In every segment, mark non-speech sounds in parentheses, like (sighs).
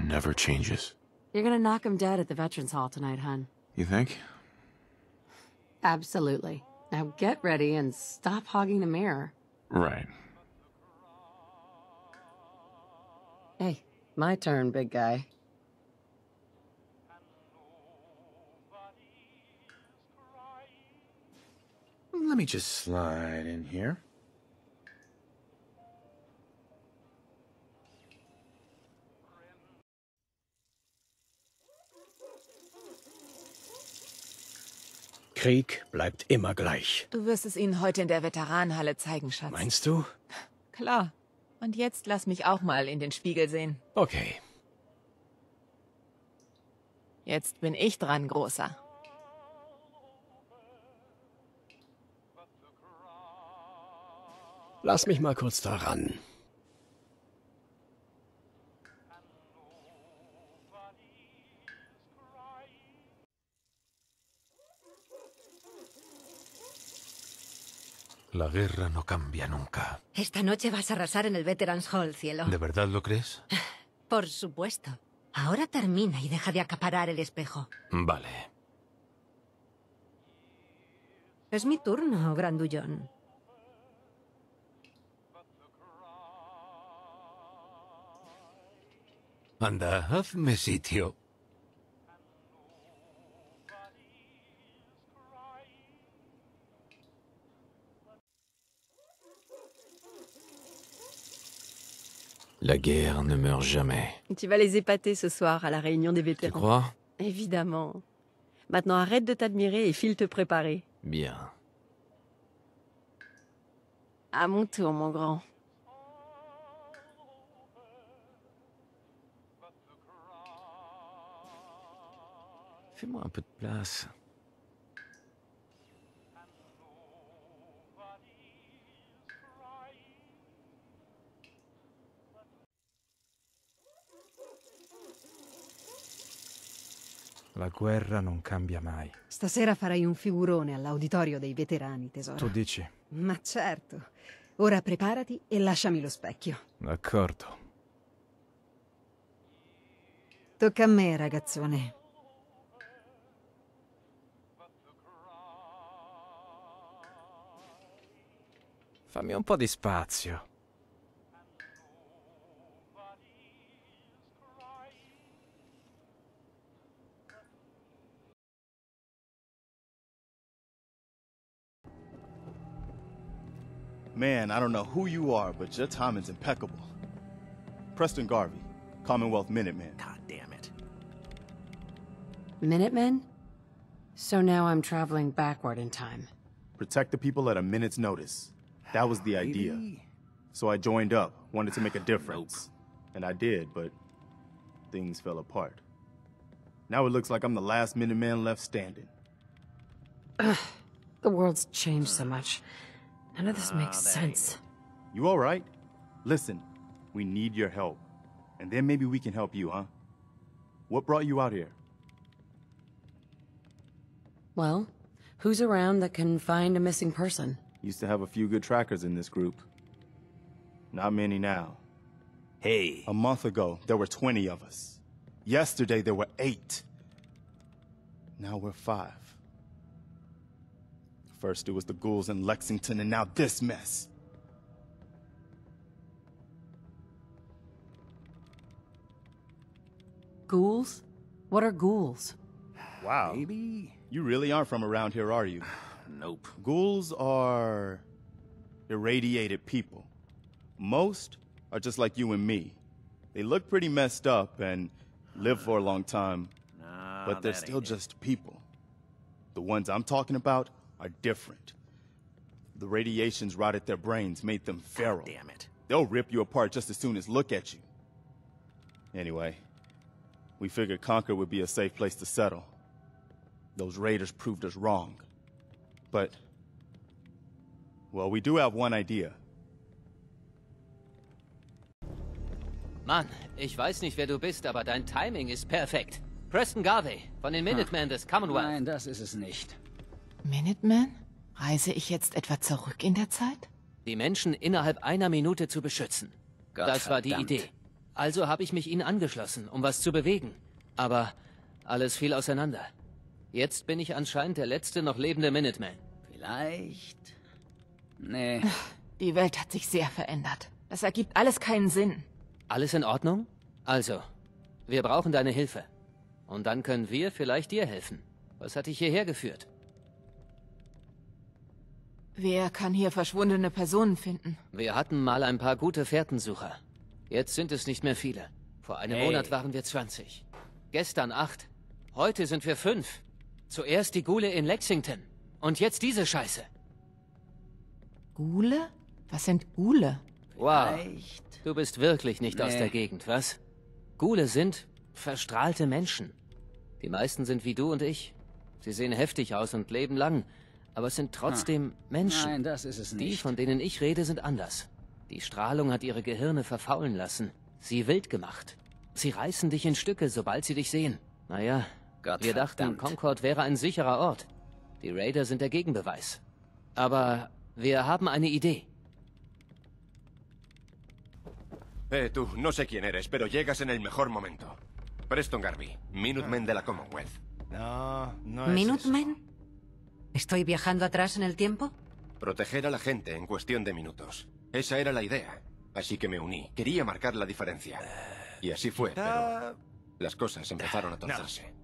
never changes. You're gonna knock him dead at the Veterans Hall tonight, hun. You think? Absolutely. Now get ready and stop hogging the mirror. Right. Hey, my turn, big guy. Let me just slide in here. Krieg bleibt immer gleich. Du wirst es ihnen heute in der Veteranenhalle zeigen, Schatz. Meinst du? Klar. Und jetzt lass mich auch mal in den Spiegel sehen. Okay. Jetzt bin ich dran, Großer. Lass mich mal kurz da La guerra no cambia nunca. Esta noche vas a arrasar en el Veterans Hall, cielo. ¿De verdad lo crees? (sighs) Por supuesto. Ahora termina y deja de acaparar el espejo. Vale. Es mi turno, grandullón. Anda, hazme sitio. La guerre ne meurt jamais. Tu vas les épater ce soir à la réunion des Tu vétérans. crois? Évidemment. Maintenant, arrête de t'admirer et file te préparer. Bien. À mon tour, mon grand. Fais-moi un peu de place. La guerra non cambia mai. Stasera farai un figurone all'auditorio dei veterani, Tu tesoro. dici? Ma certo. Ora preparati e lasciami lo specchio. D'accordo. Tocca a me, ragazzone. Fammi un po' di spazio. Man, I don't know who you are, but your timing's impeccable. Preston Garvey, Commonwealth Minuteman. God damn it. Minutemen? So now I'm traveling backward in time. Protect the people at a minute's notice. That was the idea. So I joined up, wanted to make a (sighs) difference. And I did, but things fell apart. Now it looks like I'm the last Minuteman left standing. Ugh, (sighs) The world's changed so much. None of this ah, makes sense. You all right? Listen, we need your help. And then maybe we can help you, huh? What brought you out here? Well, who's around that can find a missing person? Used to have a few good trackers in this group. Not many now. Hey. A month ago, there were 20 of us. Yesterday, there were eight. Now we're five. First, it was the ghouls in Lexington, and now this mess. Ghouls? What are ghouls? Wow. Maybe? You really aren't from around here, are you? (sighs) Nope. Ghouls are irradiated people. Most are just like you and me. They look pretty messed up and live for a long time, (sighs) Nah, but they're still it. just people. The ones I'm talking about are different. The radiations rotted their brains, made them feral. Damn it. They'll rip you apart just as soon as look at you. Anyway, we figured Concord would be a safe place to settle. Those raiders proved us wrong. But, well, we do have one idea. Mann, ich weiß nicht, wer du bist, aber dein Timing ist perfekt. Preston Garvey von den Minutemen des Commonwealth. Nein, das ist es nicht. Minuteman? Reise ich jetzt etwa zurück in der Zeit? Die Menschen innerhalb einer Minute zu beschützen. Das war die. Idee. Also habe ich mich ihnen angeschlossen, um was zu bewegen. Aber alles fiel auseinander. Jetzt bin ich anscheinend der letzte noch lebende Minuteman. Vielleicht. Nee. (laughs) Die Welt hat sich sehr verändert. Das ergibt alles keinen Sinn. Alles in Ordnung? Also, wir brauchen deine Hilfe. Und dann können wir vielleicht dir helfen. Was hat dich hierher geführt? Wer kann hier verschwundene Personen finden? Wir hatten mal ein paar gute Fährtensucher. Jetzt sind es nicht mehr viele. Vor einem Hey. Monat waren wir 20. Gestern acht. Heute sind wir fünf. Zuerst die Gule in Lexington. Und jetzt diese Scheiße. Gule? Was sind Gule? Wow. Vielleicht. Du bist wirklich nicht aus Nee. der Gegend, was? Gule sind verstrahlte Menschen. Die meisten sind wie du und ich. Sie sehen heftig aus und leben lang, aber es sind trotzdem Menschen. Nein, das ist es Die, nicht. von denen ich rede, sind anders. Die Strahlung hat ihre Gehirne verfaulen lassen, sie wild gemacht. Sie reißen dich in Stücke, sobald sie dich sehen. Naja, Gott wir dachten, verdammt. Concord wäre ein sicherer Ort. Die Raider sind der Gegenbeweis. Aber wir haben eine Idee. Eh, tú, no sé quién eres, pero llegas en el mejor momento. Preston Garvey, Minutemen de la Commonwealth. No, no es ¿Minutemen? ¿Estoy viajando atrás en el tiempo? Proteger a la gente en cuestión de minutos. Esa era la idea. Así que me uní. Quería marcar la diferencia. Y así fue, pero Ah, las cosas empezaron a torcerse.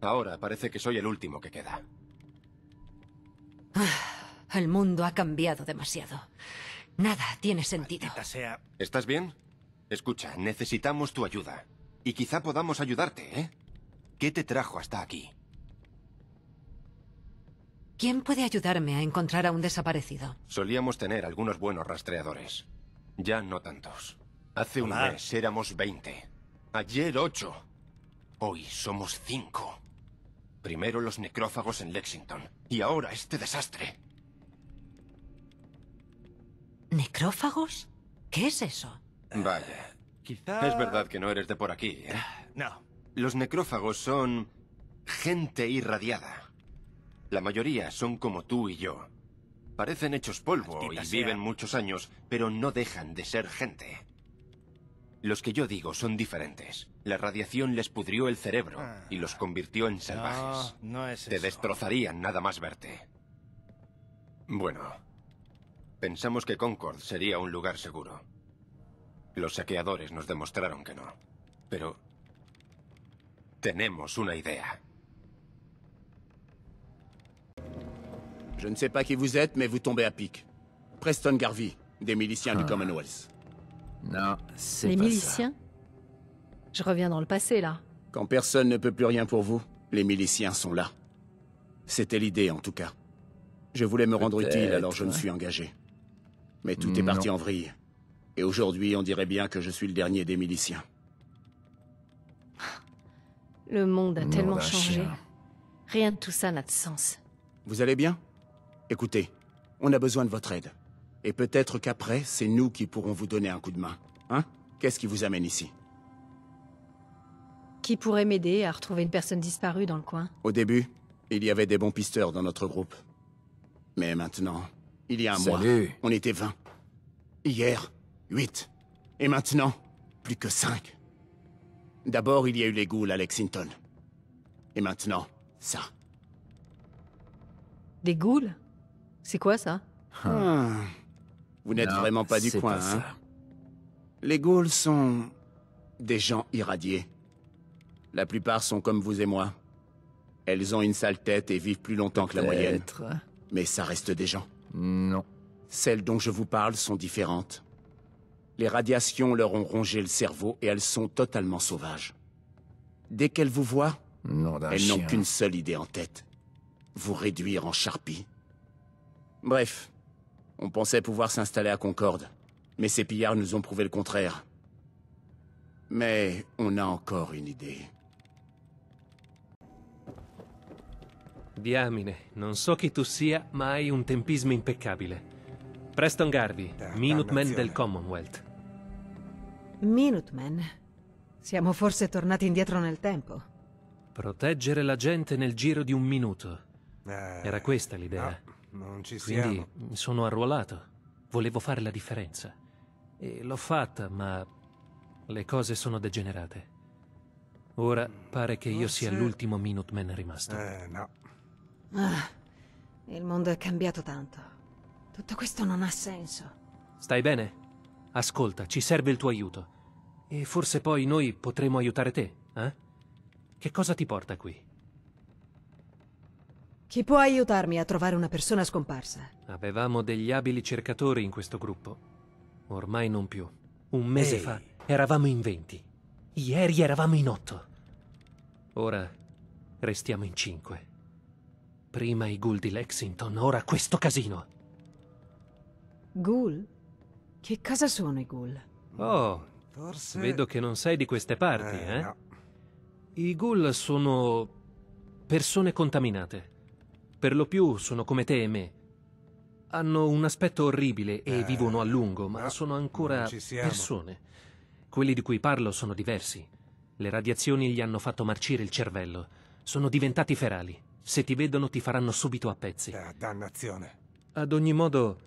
Ahora parece que soy el último que queda. El mundo ha cambiado demasiado. Nada tiene sentido. sea. ¿Estás bien? Escucha, necesitamos tu ayuda. Y quizá podamos ayudarte, ¿eh? ¿Qué te trajo hasta aquí? ¿Quién puede ayudarme a encontrar a un desaparecido? Solíamos tener algunos buenos rastreadores. Ya no tantos. Hace un Hola. mes éramos 20. Ayer 8. Hoy somos 5. Primero los necrófagos en Lexington. Y ahora este desastre. ¿Necrófagos? ¿Qué es eso? Vaya. Quizá. Es verdad que no eres de por aquí, ¿eh? No. Los necrófagos son... gente irradiada. La mayoría son como tú y yo. Parecen hechos polvo Maldita y sea. viven muchos años, pero no dejan de ser gente. Los que yo digo son diferentes. La radiación les pudrió el cerebro Ah. y los convirtió en salvajes. No, no es Te eso. destrozarían nada más verte. Bueno, pensamos que Concord sería un lugar seguro. Los saqueadores nos demostraron que no. Pero tenemos una idea. Je ne sais pas qui vous êtes, mais vous tombez à pic. Preston Garvey, des miliciens du Commonwealth. Non, c'est Les pas ça. miliciens Je reviens dans le passé, là. Quand personne ne peut plus rien pour vous, les miliciens sont là. C'était l'idée, en tout cas. Je voulais me rendre utile, alors je me suis engagé. Mais tout est parti Non. en vrille. Et aujourd'hui, on dirait bien que je suis le dernier des miliciens. Le monde a tellement changé. chien. Rien de tout ça n'a de sens. Vous allez bien? Écoutez, on a besoin de votre aide. Et peut-être qu'après, c'est nous qui pourrons vous donner un coup de main. Hein? Qu'est-ce qui vous amène ici? Qui pourrait m'aider à retrouver une personne disparue dans le coin? Au début, il y avait des bons pisteurs dans notre groupe. Mais maintenant, il y a un Salut. mois, on était 20. Hier, 8. Et maintenant, plus que 5. D'abord, il y a eu les ghouls à Lexington. Et maintenant, ça. Des ghouls C'est quoi ça? Ah. Vous n'êtes vraiment pas du coin, pas hein? ça. Les ghouls sont des gens irradiés. La plupart sont comme vous et moi. Elles ont une sale tête et vivent plus longtemps que la moyenne. Peut-être. Mais ça reste des gens. Non. Celles dont je vous parle sont différentes. Les radiations leur ont rongé le cerveau et elles sont totalement sauvages. Dès qu'elles vous voient, elles n'ont qu'une seule idée en tête. Vous réduire en charpie. Bref, on pensait pouvoir s'installer à Concorde. Mais ces pillards nous ont prouvé le contraire. Mais on a encore une idée. Diamine, non so chi tu sia, ma hai un tempismo impeccabile. Preston Garvey, Minuteman del Commonwealth. Minutemen. Siamo forse tornati indietro nel tempo. Proteggere la gente nel giro di un minuto. Eh, Era questa l'idea. No, non ci Quindi siamo. mi sono arruolato. Volevo fare la differenza. E l'ho fatta, ma Le cose sono degenerate. Ora pare che io sia Forse- l'ultimo Minuteman rimasto. Eh, no. Ah, il mondo è cambiato tanto. Tutto questo non ha senso. Stai bene? Ascolta, ci serve il tuo aiuto. E forse poi noi potremo aiutare te, eh? Che cosa ti porta qui? Chi può aiutarmi a trovare una persona scomparsa? Avevamo degli abili cercatori in questo gruppo. Ormai non più. Un mese fa eravamo in venti. Ieri eravamo in otto. Ora restiamo in cinque. Prima i ghoul di Lexington, ora questo casino. Ghoul? Che cosa sono i ghoul? Oh, Forse... vedo che non sei di queste parti, Eh, eh? no. I ghoul sono persone contaminate. Per lo più sono come te e me. Hanno un aspetto orribile e Eh, vivono a lungo, ma no, sono ancora persone. Quelli di cui parlo sono diversi. Le radiazioni gli hanno fatto marcire il cervello. Sono diventati ferali. Se ti vedono ti faranno subito a pezzi. Eh, dannazione. Ad ogni modo,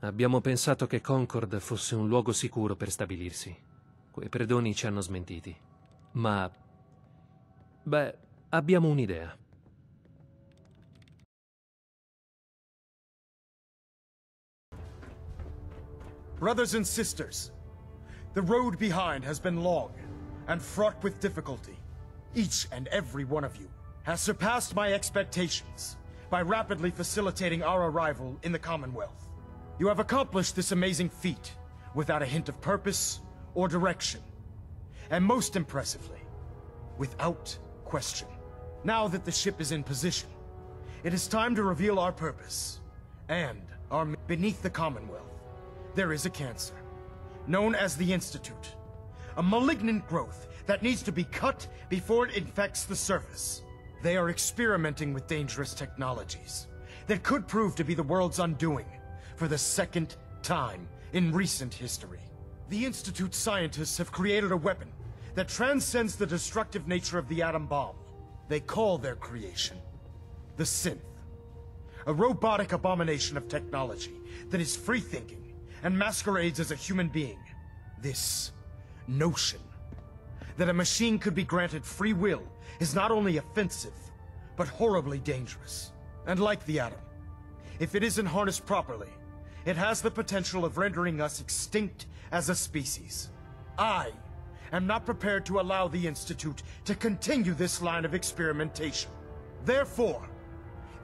abbiamo pensato che Concord fosse un luogo sicuro per stabilirsi. Quei predoni ci hanno smentiti. Ma... Beh, abbiamo un'idea. Brothers and sisters, the road behind has been long and fraught with difficulty. Each and every one of you has surpassed my expectations by rapidly facilitating our arrival in the Commonwealth. You have accomplished this amazing feat without a hint of purpose or direction. And most impressively, without question. Now that the ship is in position, it is time to reveal our purpose and our beneath the Commonwealth there is a cancer, known as the Institute. A malignant growth that needs to be cut before it infects the surface. They are experimenting with dangerous technologies that could prove to be the world's undoing for the second time in recent history. The Institute scientists have created a weapon that transcends the destructive nature of the atom bomb. They call their creation the Synth. A robotic abomination of technology that is free-thinking and masquerades as a human being. This notion that a machine could be granted free will is not only offensive, but horribly dangerous. And like the atom, if it isn't harnessed properly, it has the potential of rendering us extinct as a species. I am not prepared to allow the Institute to continue this line of experimentation. Therefore,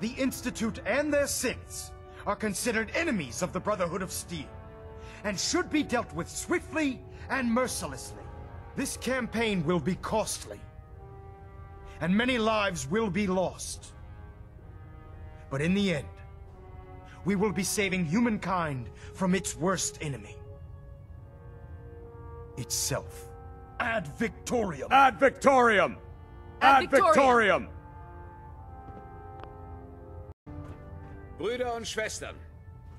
the Institute and their synths are considered enemies of the Brotherhood of Steel and should be dealt with swiftly and mercilessly. This campaign will be costly, and many lives will be lost. But in the end, we will be saving humankind from its worst enemy. Itself. Ad Victoriam! Ad Victoriam! Ad Victoriam! Brüder und Schwestern,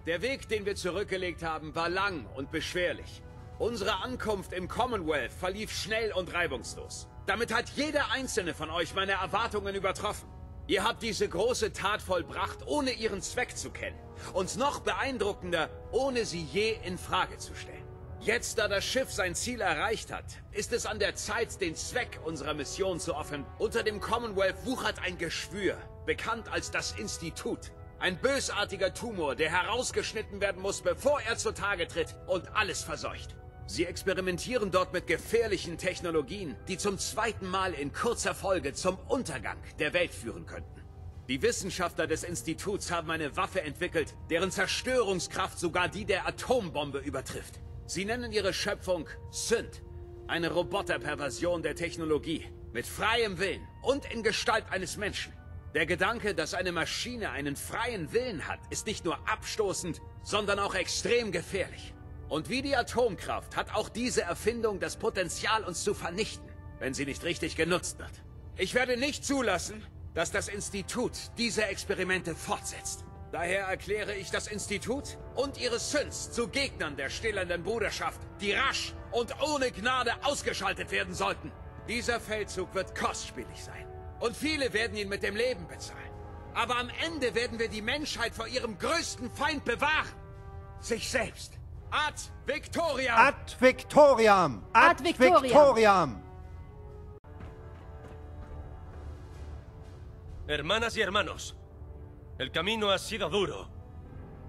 der Weg, den wir zurückgelegt haben, war lang und beschwerlich. Unsere Ankunft im Commonwealth verlief schnell und reibungslos. Damit hat jeder einzelne von euch meine Erwartungen übertroffen. Ihr habt diese große Tat vollbracht, ohne ihren Zweck zu kennen. Und noch beeindruckender, ohne sie je in Frage zu stellen. Jetzt, da das Schiff sein Ziel erreicht hat, ist es an der Zeit, den Zweck unserer Mission zu offen. Unter dem Commonwealth wuchert ein Geschwür, bekannt als das Institut. Ein bösartiger Tumor, der herausgeschnitten werden muss, bevor er zutage tritt und alles verseucht. Sie experimentieren dort mit gefährlichen Technologien, die zum zweiten Mal in kurzer Folge zum Untergang der Welt führen könnten. Die Wissenschaftler des Instituts haben eine Waffe entwickelt, deren Zerstörungskraft sogar die der Atombombe übertrifft. Sie nennen ihre Schöpfung Synth, eine Roboterperversion der Technologie, mit freiem Willen und in Gestalt eines Menschen. Der Gedanke, dass eine Maschine einen freien Willen hat, ist nicht nur abstoßend, sondern auch extrem gefährlich. Und wie die Atomkraft hat auch diese Erfindung das Potenzial, uns zu vernichten, wenn sie nicht richtig genutzt wird. Ich werde nicht zulassen, dass das Institut diese Experimente fortsetzt. Daher erkläre ich das Institut und ihre Synths zu Gegnern der stillenden Bruderschaft, die rasch und ohne Gnade ausgeschaltet werden sollten. Dieser Feldzug wird kostspielig sein. Und viele werden ihn mit dem Leben bezahlen. Aber am Ende werden wir die Menschheit vor ihrem größten Feind bewahren. Sich selbst. Ad Victoriam! Ad Victoriam! Ad Victoriam! Victoriam! Hermanas y hermanos, el camino ha sido duro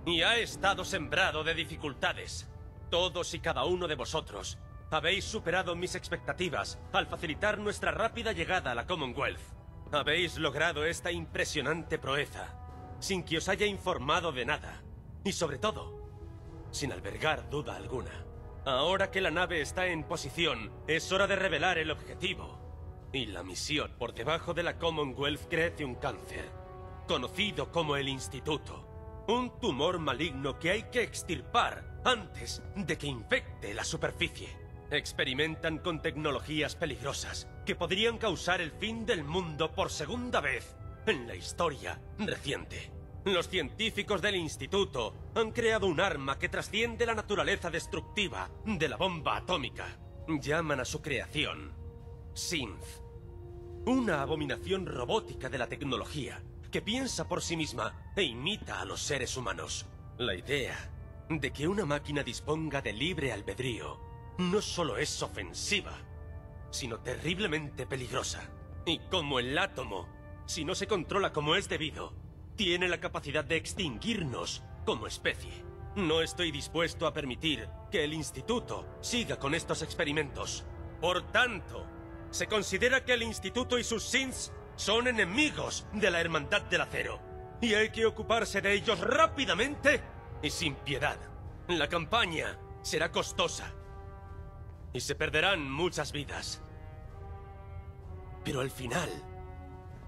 y ha estado sembrado de dificultades. Todos y cada uno de vosotros habéis superado mis expectativas al facilitar nuestra rápida llegada a la Commonwealth. Habéis logrado esta impresionante proeza sin que os haya informado de nada y sobre todo, sin albergar duda alguna. Ahora que la nave está en posición, es hora de revelar el objetivo y la misión. Por debajo de la Commonwealth crece un cáncer, conocido como el Instituto. Un tumor maligno que hay que extirpar antes de que infecte la superficie. Experimentan con tecnologías peligrosas que podrían causar el fin del mundo por segunda vez en la historia reciente. Los científicos del instituto han creado un arma que trasciende la naturaleza destructiva de la bomba atómica. Llaman a su creación Synth. Una abominación robótica de la tecnología que piensa por sí misma e imita a los seres humanos. La idea de que una máquina disponga de libre albedrío no solo es ofensiva, sino terriblemente peligrosa. Y como el átomo, si no se controla como es debido, tiene la capacidad de extinguirnos como especie. No estoy dispuesto a permitir que el Instituto siga con estos experimentos. Por tanto, se considera que el Instituto y sus SINs son enemigos de la Hermandad del Acero. Y hay que ocuparse de ellos rápidamente y sin piedad. La campaña será costosa. Y se perderán muchas vidas. Pero al final,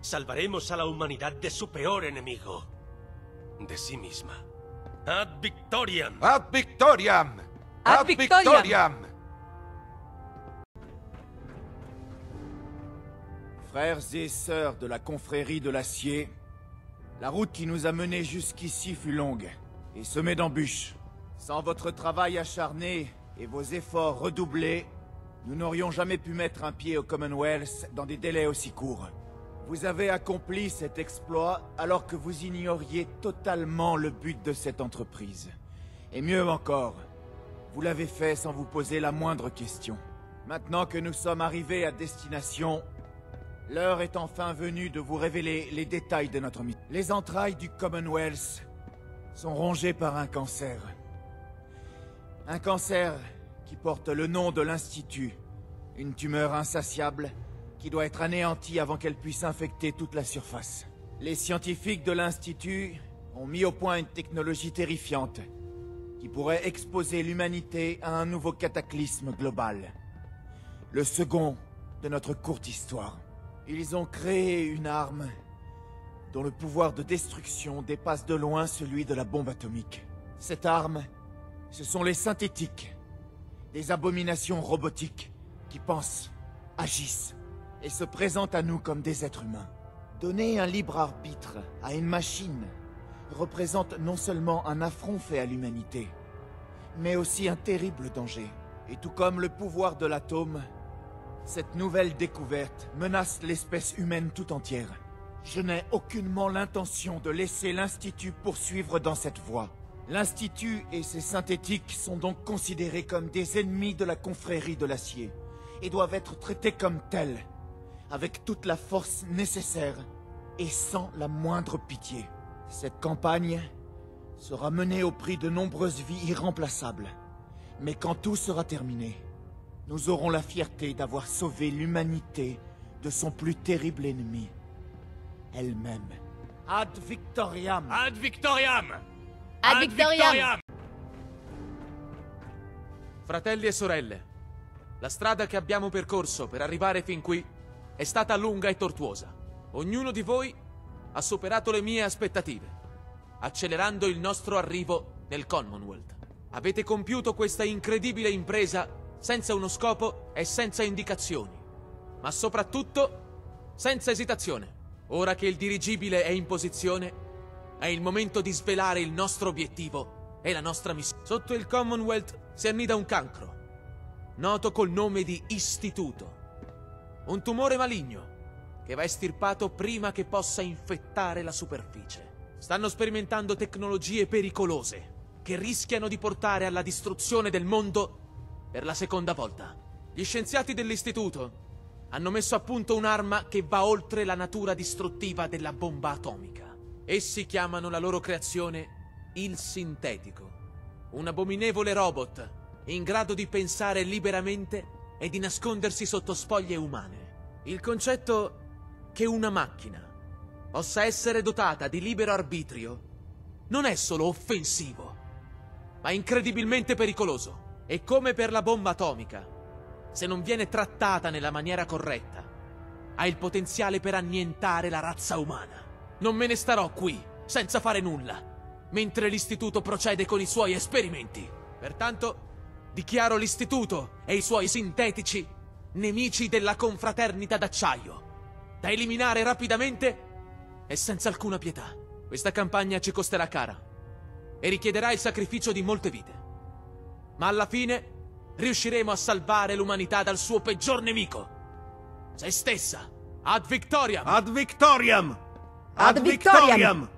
salvaremos a la humanidad de su peor enemigo. De sí misma. Ad Victoriam. Ad Victoriam. Ad Victoriam. Frères et sœurs de la confrérie de l'acier, la route qui nous a menés jusqu'ici fut longue et semée d'embûches. Sans votre travail acharné et vos efforts redoublés, nous n'aurions jamais pu mettre un pied au Commonwealth dans des délais aussi courts. Vous avez accompli cet exploit alors que vous ignoriez totalement le but de cette entreprise. Et mieux encore, vous l'avez fait sans vous poser la moindre question. Maintenant que nous sommes arrivés à destination, l'heure est enfin venue de vous révéler les détails de notre mission. Les entrailles du Commonwealth sont rongées par un cancer. Un cancer qui porte le nom de l'Institut. Une tumeur insatiable qui doit être anéantie avant qu'elle puisse infecter toute la surface. Les scientifiques de l'Institut ont mis au point une technologie terrifiante qui pourrait exposer l'humanité à un nouveau cataclysme global. Le second de notre courte histoire. Ils ont créé une arme dont le pouvoir de destruction dépasse de loin celui de la bombe atomique. Cette arme, ce sont les synthétiques, des abominations robotiques qui pensent, agissent et se présentent à nous comme des êtres humains. Donner un libre arbitre à une machine représente non seulement un affront fait à l'humanité, mais aussi un terrible danger. Et tout comme le pouvoir de l'atome, cette nouvelle découverte menace l'espèce humaine tout entière. Je n'ai aucunement l'intention de laisser l'Institut poursuivre dans cette voie. L'Institut et ses synthétiques sont donc considérés comme des ennemis de la confrérie de l'acier, et doivent être traités comme tels, avec toute la force nécessaire, et sans la moindre pitié. Cette campagne sera menée au prix de nombreuses vies irremplaçables. Mais quand tout sera terminé, nous aurons la fierté d'avoir sauvé l'humanité de son plus terrible ennemi, elle-même. Ad Victoriam Ad Victoriam Ad Victoriam! Fratelli e sorelle, la strada che abbiamo percorso per arrivare fin qui è stata lunga e tortuosa. Ognuno di voi ha superato le mie aspettative, accelerando il nostro arrivo nel Commonwealth. Avete compiuto questa incredibile impresa senza uno scopo e senza indicazioni, ma soprattutto senza esitazione. Ora che il dirigibile è in posizione, è il momento di svelare il nostro obiettivo e la nostra missione. Sotto il Commonwealth si annida un cancro, noto col nome di Istituto. Un tumore maligno che va estirpato prima che possa infettare la superficie. Stanno sperimentando tecnologie pericolose che rischiano di portare alla distruzione del mondo per la seconda volta. Gli scienziati dell'istituto hanno messo a punto un'arma che va oltre la natura distruttiva della bomba atomica. Essi chiamano la loro creazione il sintetico. Un abominevole robot in grado di pensare liberamente e di nascondersi sotto spoglie umane. Il concetto che una macchina possa essere dotata di libero arbitrio non è solo offensivo, ma incredibilmente pericoloso. E come per la bomba atomica, se non viene trattata nella maniera corretta, ha il potenziale per annientare la razza umana. Non me ne starò qui, senza fare nulla, mentre l'istituto procede con i suoi esperimenti. Pertanto, dichiaro l'istituto e i suoi sintetici nemici della confraternita d'acciaio, da eliminare rapidamente e senza alcuna pietà. Questa campagna ci costerà cara e richiederà il sacrificio di molte vite. Ma alla fine riusciremo a salvare l'umanità dal suo peggior nemico, se stessa. Ad victoriam! Ad victoriam! Ad victoriam!